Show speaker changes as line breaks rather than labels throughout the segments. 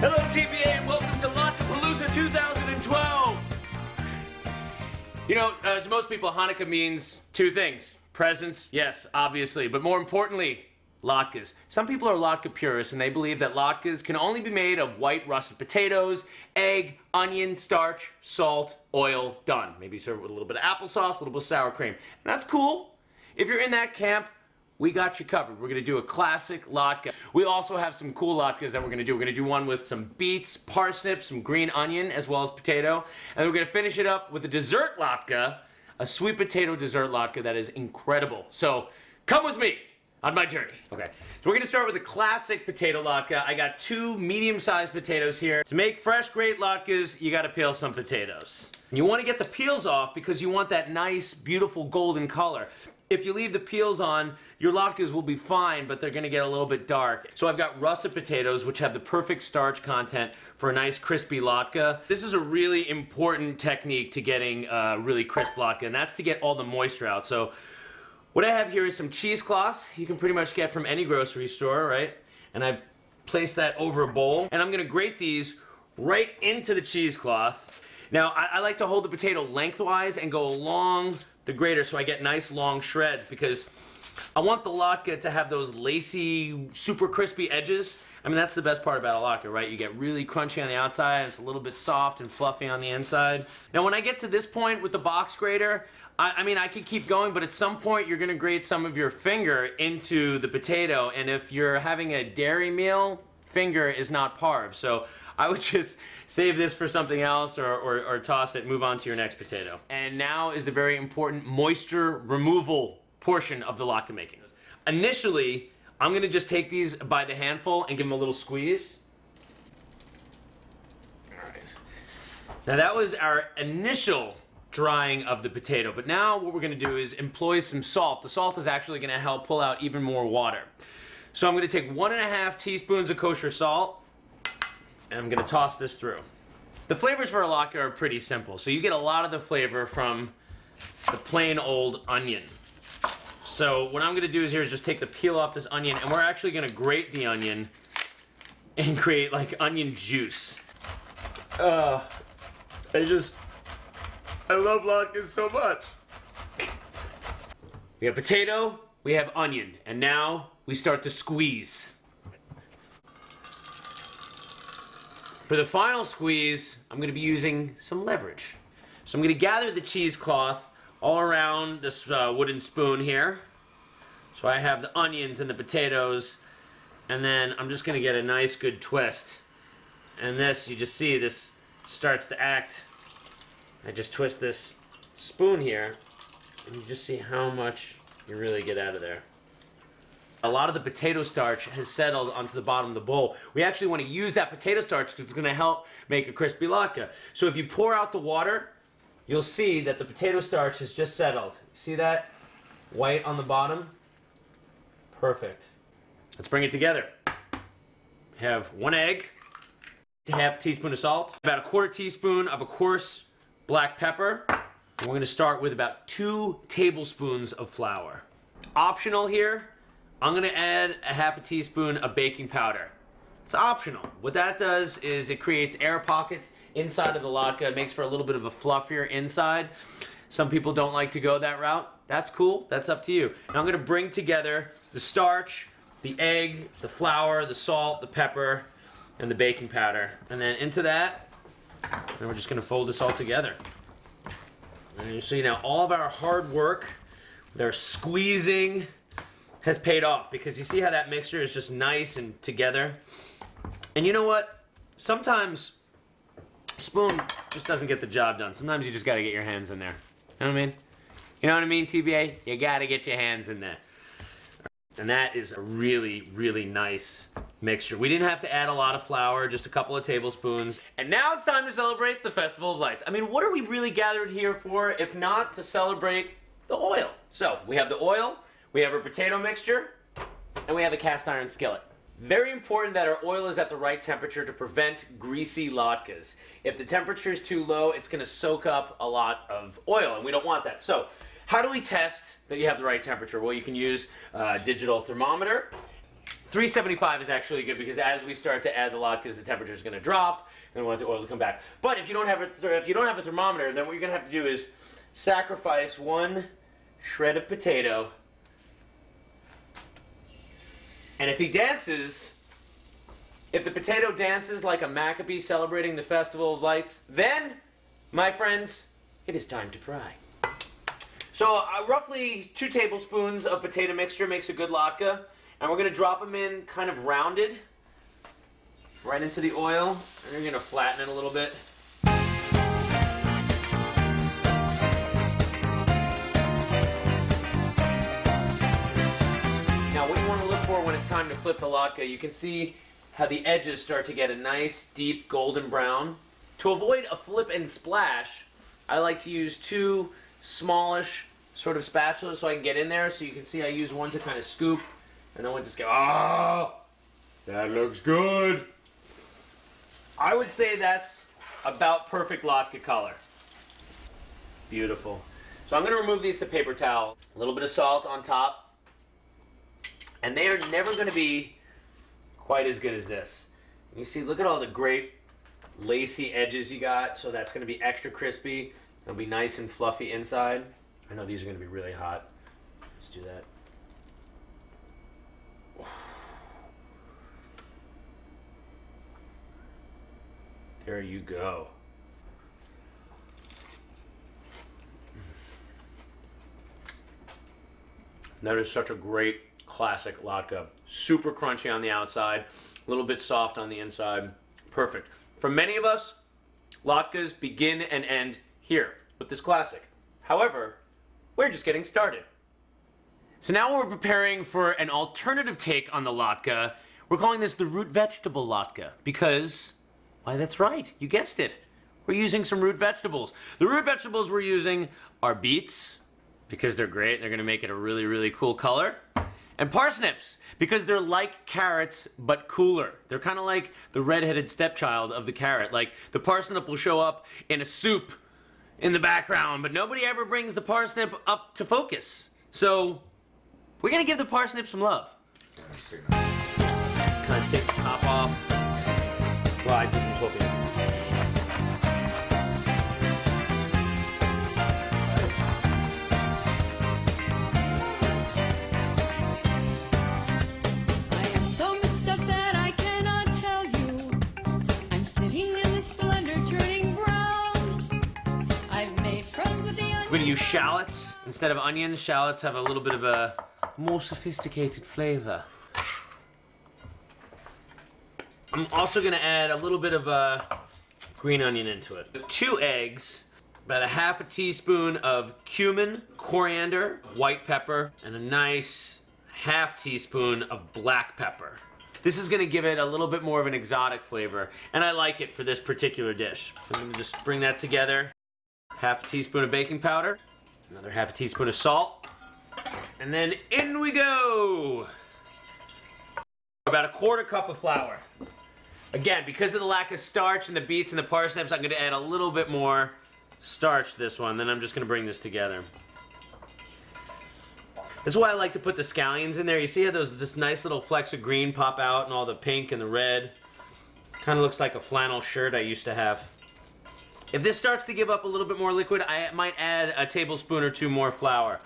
Hello, TBA, and welcome to Latkepalooza 2012. You know, uh, to most people, Hanukkah means two things presents, yes, obviously, but more importantly, latkes. Some people are latke purists and they believe that latkes can only be made of white russet potatoes, egg, onion, starch, salt, oil, done. Maybe serve it with a little bit of applesauce, a little bit of sour cream. And that's cool. If you're in that camp, we got you covered. We're gonna do a classic latke. We also have some cool latkes that we're gonna do. We're gonna do one with some beets, parsnips, some green onion, as well as potato. And we're gonna finish it up with a dessert latke, a sweet potato dessert latke that is incredible. So come with me on my journey. Okay, so we're gonna start with a classic potato latke. I got two medium-sized potatoes here. To make fresh, great latkes, you gotta peel some potatoes. You wanna get the peels off because you want that nice, beautiful golden color. If you leave the peels on, your latkes will be fine, but they're gonna get a little bit dark. So I've got russet potatoes, which have the perfect starch content for a nice crispy latke. This is a really important technique to getting a really crisp latke, and that's to get all the moisture out. So what I have here is some cheesecloth you can pretty much get from any grocery store, right? And I've placed that over a bowl, and I'm gonna grate these right into the cheesecloth. Now, I, I like to hold the potato lengthwise and go along the grater so I get nice long shreds because I want the latke to have those lacy, super crispy edges. I mean, that's the best part about a latke, right? You get really crunchy on the outside, and it's a little bit soft and fluffy on the inside. Now, when I get to this point with the box grater, I, I mean, I could keep going, but at some point, you're gonna grate some of your finger into the potato, and if you're having a dairy meal, finger is not parve. So I would just save this for something else or, or, or toss it, move on to your next potato. And now is the very important moisture removal portion of the latke making. Initially, I'm gonna just take these by the handful and give them a little squeeze. All right. Now that was our initial drying of the potato, but now what we're gonna do is employ some salt. The salt is actually gonna help pull out even more water. So I'm gonna take one and a half teaspoons of kosher salt, and I'm gonna toss this through. The flavors for a latke are pretty simple, so you get a lot of the flavor from the plain old onion. So what I'm gonna do is here is just take the peel off this onion and we're actually gonna grate the onion and create like onion juice. Uh, I just, I love latkes so much. We have potato, we have onion, and now we start to squeeze. For the final squeeze, I'm gonna be using some leverage. So I'm gonna gather the cheesecloth all around this uh, wooden spoon here. So I have the onions and the potatoes, and then I'm just gonna get a nice good twist. And this, you just see this starts to act. I just twist this spoon here, and you just see how much you really get out of there. A lot of the potato starch has settled onto the bottom of the bowl. We actually want to use that potato starch because it's going to help make a crispy latke. So if you pour out the water, you'll see that the potato starch has just settled. See that? White on the bottom. Perfect. Let's bring it together. Have one egg, half teaspoon of salt, about a quarter teaspoon of a coarse black pepper. And we're going to start with about two tablespoons of flour. Optional here, I'm going to add a half a teaspoon of baking powder. It's optional. What that does is it creates air pockets inside of the latke. It makes for a little bit of a fluffier inside. Some people don't like to go that route. That's cool. That's up to you. Now I'm going to bring together the starch, the egg, the flour, the salt, the pepper, and the baking powder. And then into that, and we're just going to fold this all together. And you see now all of our hard work, their squeezing has paid off because you see how that mixture is just nice and together. And you know what? Sometimes spoon just doesn't get the job done. Sometimes you just got to get your hands in there. You know what I mean? You know what I mean, TBA? You got to get your hands in there. And that is a really, really nice mixture. We didn't have to add a lot of flour, just a couple of tablespoons. And now it's time to celebrate the Festival of Lights. I mean, what are we really gathered here for if not to celebrate the oil? So, we have the oil, we have our potato mixture, and we have a cast iron skillet. Very important that our oil is at the right temperature to prevent greasy latkes. If the temperature is too low, it's going to soak up a lot of oil, and we don't want that. So, how do we test that you have the right temperature? Well, you can use a digital thermometer. 375 is actually good because as we start to add the latkes, the temperature is going to drop and we want the oil to come back. But if you don't have a if you don't have a thermometer, then what you're going to have to do is sacrifice one shred of potato. And if he dances, if the potato dances like a Maccabee celebrating the Festival of Lights, then, my friends, it is time to fry. So uh, roughly two tablespoons of potato mixture makes a good latke. And we're going to drop them in kind of rounded right into the oil. And you're going to flatten it a little bit. Time to flip the latke, you can see how the edges start to get a nice deep golden brown. To avoid a flip and splash, I like to use two smallish sort of spatulas so I can get in there. So you can see I use one to kind of scoop and then one just go, oh, that looks good. I would say that's about perfect latke color. Beautiful. So I'm going to remove these to paper towel. A little bit of salt on top. And they are never going to be quite as good as this. You see, look at all the great lacy edges you got. So that's going to be extra crispy. It'll be nice and fluffy inside. I know these are going to be really hot. Let's do that. There you go. That is such a great classic latke. Super crunchy on the outside, a little bit soft on the inside. Perfect. For many of us, latkes begin and end here with this classic. However, we're just getting started. So now we're preparing for an alternative take on the latke. We're calling this the root vegetable latke because, why, that's right, you guessed it. We're using some root vegetables. The root vegetables we're using are beets because they're great. They're going to make it a really, really cool color. And parsnips because they're like carrots but cooler. They're kind of like the redheaded stepchild of the carrot. Like the parsnip will show up in a soup in the background, but nobody ever brings the parsnip up to focus. So we're gonna give the parsnip some love. Take the top off. Well, I just shallots instead of onions. Shallots have a little bit of a more sophisticated flavor. I'm also gonna add a little bit of a green onion into it. Two eggs, about a half a teaspoon of cumin, coriander, white pepper, and a nice half teaspoon of black pepper. This is gonna give it a little bit more of an exotic flavor, and I like it for this particular dish. I'm gonna just bring that together. Half a teaspoon of baking powder, another half a teaspoon of salt, and then in we go. About a quarter cup of flour. Again, because of the lack of starch and the beets and the parsnips, I'm gonna add a little bit more starch to this one, then I'm just gonna bring this together. This is why I like to put the scallions in there. You see how those just nice little flecks of green pop out and all the pink and the red? Kind of looks like a flannel shirt I used to have. If this starts to give up a little bit more liquid, I might add a tablespoon or two more flour.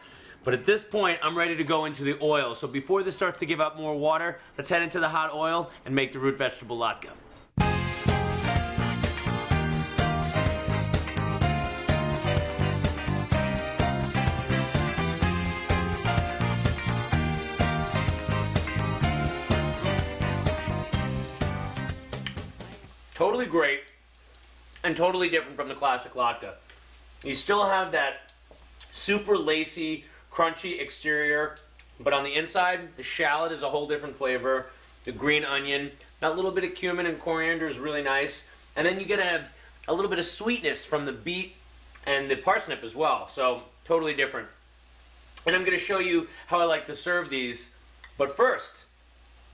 But at this point, I'm ready to go into the oil. So before this starts to give up more water, let's head into the hot oil and make the root vegetable latke. Totally great and totally different from the classic latke. You still have that super lacy, crunchy exterior, but on the inside, the shallot is a whole different flavor. The green onion, that little bit of cumin and coriander is really nice. And then you get a, a little bit of sweetness from the beet and the parsnip as well. So, totally different. And I'm going to show you how I like to serve these. But first,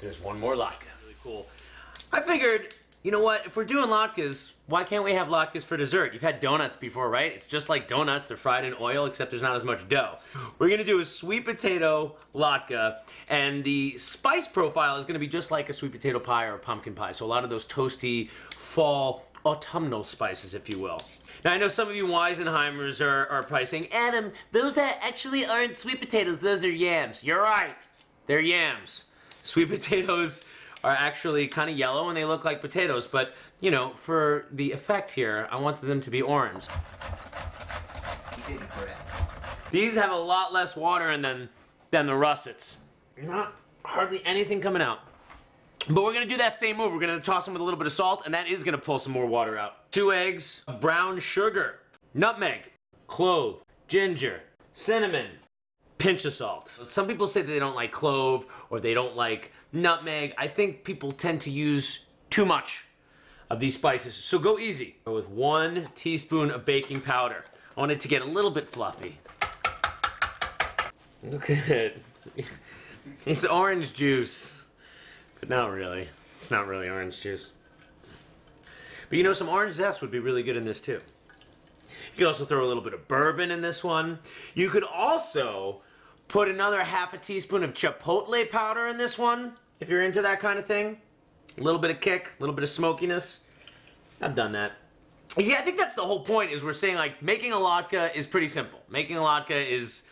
there's one more latke. Really cool. I figured you know what? If we're doing latkes, why can't we have latkes for dessert? You've had donuts before, right? It's just like donuts. They're fried in oil, except there's not as much dough. We're gonna do a sweet potato latke, and the spice profile is gonna be just like a sweet potato pie or a pumpkin pie. So a lot of those toasty fall autumnal spices, if you will. Now I know some of you Weisenheimers are, are probably saying, Adam, those that actually aren't sweet potatoes, those are yams. You're right. They're yams. Sweet potatoes are actually kind of yellow and they look like potatoes, but you know, for the effect here, I wanted them to be orange.
He did correct.
These have a lot less water in them than the russets. Not hardly anything coming out. But we're gonna do that same move. We're gonna toss them with a little bit of salt, and that is gonna pull some more water out. Two eggs, brown sugar, nutmeg, clove, ginger, cinnamon, pinch of salt. Some people say that they don't like clove or they don't like nutmeg. I think people tend to use too much of these spices. So go easy. With one teaspoon of baking powder. I want it to get a little bit fluffy. Look at it. It's orange juice. But not really. It's not really orange juice. But you know, some orange zest would be really good in this too. You could also throw a little bit of bourbon in this one. You could also put another half a teaspoon of chipotle powder in this one, if you're into that kind of thing. A little bit of kick, a little bit of smokiness. I've done that. See, I think that's the whole point. Is we're saying like making a latke is pretty simple. Making a latke is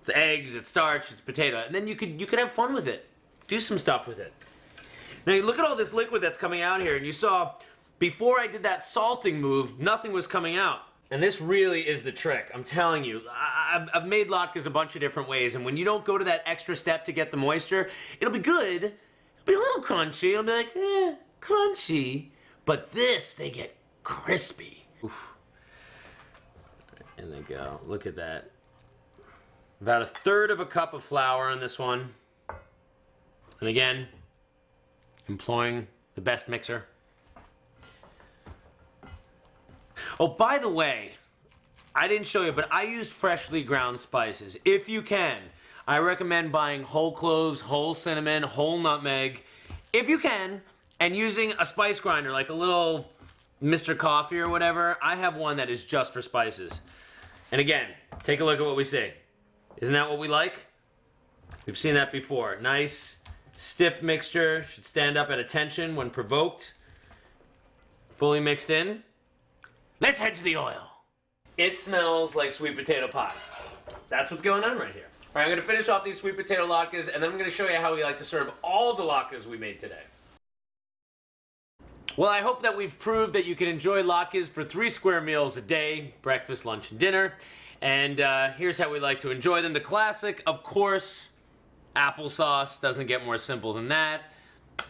it's eggs, it's starch, it's potato, and then you could you could have fun with it. Do some stuff with it. Now you look at all this liquid that's coming out here, and you saw before I did that salting move, nothing was coming out. And this really is the trick. I'm telling you, I've, I've made latkes a bunch of different ways, and when you don't go to that extra step to get the moisture, it'll be good. It'll be a little crunchy. It'll be like, eh, crunchy. But this, they get crispy. Oof. And they go. Look at that. About a third of a cup of flour on this one. And again, employing the best mixer. Oh, by the way, I didn't show you, but I used freshly ground spices. If you can, I recommend buying whole cloves, whole cinnamon, whole nutmeg. If you can, and using a spice grinder, like a little Mr. Coffee or whatever, I have one that is just for spices. And again, take a look at what we see. Isn't that what we like? We've seen that before. Nice, stiff mixture, should stand up at attention when provoked. Fully mixed in. Let's head to the oil. It smells like sweet potato pie. That's what's going on right here. All right, I'm gonna finish off these sweet potato latkes, and then I'm gonna show you how we like to serve all the latkes we made today. Well, I hope that we've proved that you can enjoy latkes for three square meals a day breakfast, lunch, and dinner. And uh, here's how we like to enjoy them. The classic, of course, applesauce. Doesn't get more simple than that.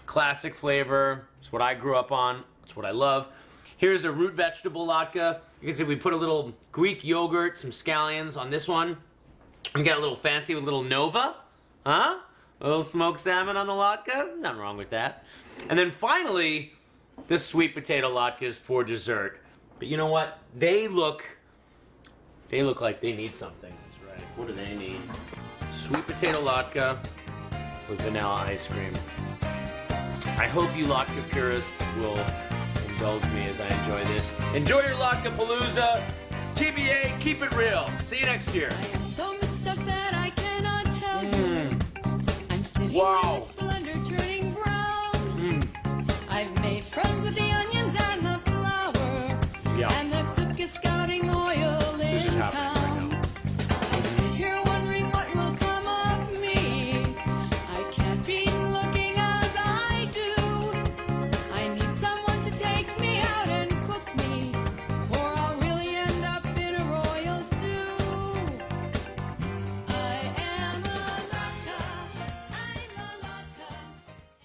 Classic flavor. It's what I grew up on. It's what I love. Here's a root vegetable latke. You can see we put a little Greek yogurt, some scallions on this one. And get a little fancy with a little Nova. Huh? A little smoked salmon on the latke. Nothing wrong with that. And then finally, the sweet potato latkes for dessert. But you know what? They look they look like they need something. That's right. What do they need? Sweet potato latke with vanilla ice cream. I hope you latke purists will indulge me as I enjoy this. Enjoy your Latkepalooza. TBA, keep it real. See you next year.
So mm. wow. Splendor, mm. I've made friends with the onions and
the flour. Yeah. And